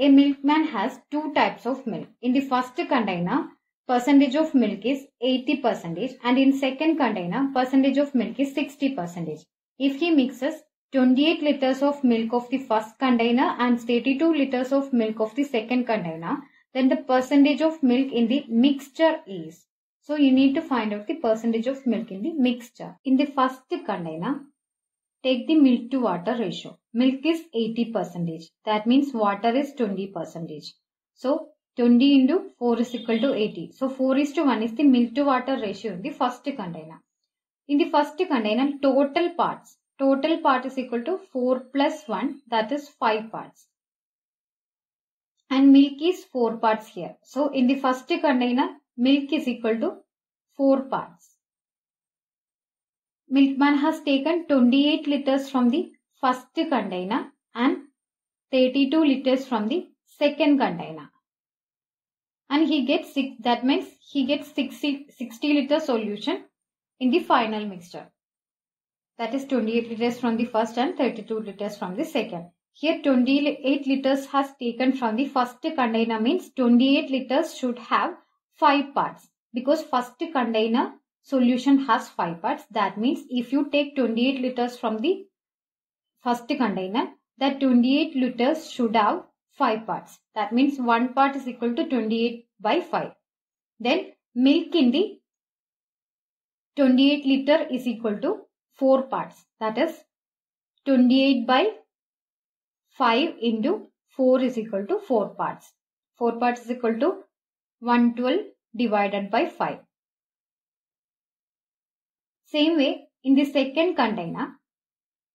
A milkman has two types of milk. In the first container, percentage of milk is 80 percentage and in second container, percentage of milk is 60 percentage. If he mixes 28 liters of milk of the first container and 32 liters of milk of the second container, then the percentage of milk in the mixture is. So you need to find out the percentage of milk in the mixture. In the first container, take the milk to water ratio. Milk is 80 percentage. That means water is 20 percentage. So 20 into 4 is equal to 80. So 4 is to 1 is the milk to water ratio in the first container. In the first container, total parts. Total part is equal to 4 plus 1 that is 5 parts. And milk is 4 parts here. So in the first container, milk is equal to 4 parts. Milkman has taken 28 liters from the first container and 32 liters from the second container. And he gets six, that means he gets 60, 60 liter solution in the final mixture. That is 28 liters from the first and 32 liters from the second. Here 28 liters has taken from the first container means 28 liters should have 5 parts because first container solution has 5 parts. That means if you take 28 liters from the first container, that 28 liters should have 5 parts. That means 1 part is equal to 28 by 5. Then milk in the 28 liter is equal to 4 parts. That is 28 by 5 into 4 is equal to 4 parts. 4 parts is equal to 112 divided by 5. Same way, in the second container,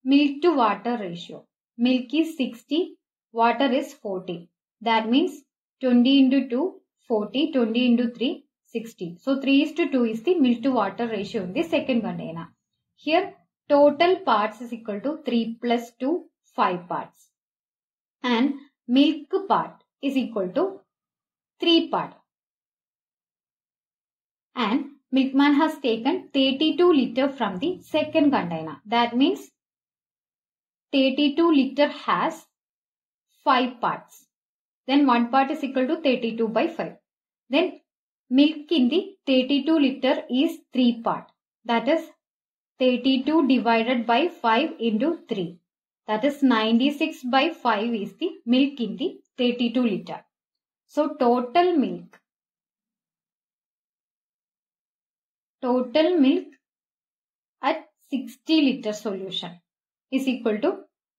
milk to water ratio. Milk is 60, water is 40. That means 20 into 2, 40, 20 into 3, 60. So 3 is to 2 is the milk to water ratio in the second container. Here total parts is equal to 3 plus 2, 5 parts. And milk part is equal to 3 part. And milkman has taken 32 liter from the second container. That means 32 liter has 5 parts. Then 1 part is equal to 32 by 5. Then milk in the 32 liter is 3 part. That is 32 divided by 5 into 3. That is 96 by 5 is the milk in the 32 liter. So total milk. Total milk at 60 liter solution is equal to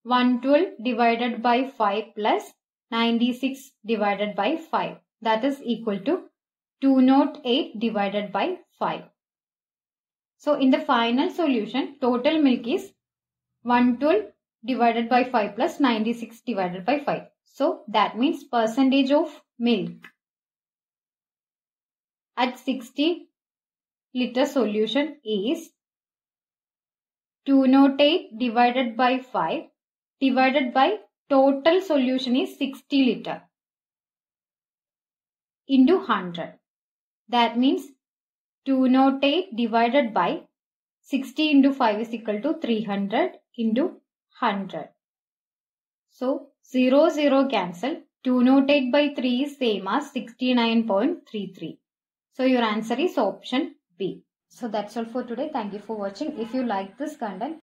112 divided by 5 plus 96 divided by 5. That is equal to 208 divided by 5. So in the final solution, total milk is 112 divided by 5 plus 96 divided by 5. So that means percentage of milk at 60 liter solution is 208 divided by 5 divided by total solution is 60 liter into 100. That means 208 divided by 60 into 5 is equal to 300 into 100. So 0 0 cancel. 208 by 3 is same as 69.33. So your answer is option B. So that's all for today. Thank you for watching. If you like this content,